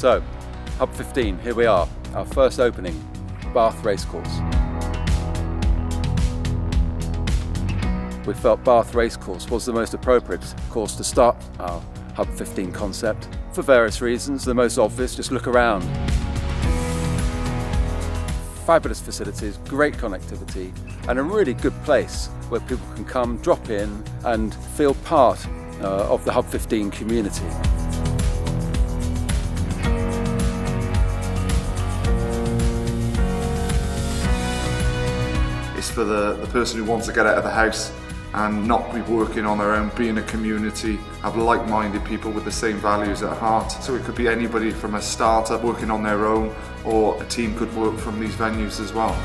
So, Hub 15, here we are, our first opening, Bath Racecourse. We felt Bath Racecourse was the most appropriate course to start our Hub 15 concept for various reasons. The most obvious, just look around. Fabulous facilities, great connectivity, and a really good place where people can come, drop in, and feel part uh, of the Hub 15 community. It's for the, the person who wants to get out of the house and not be working on their own, be in a community, have like-minded people with the same values at heart. So it could be anybody from a startup working on their own or a team could work from these venues as well.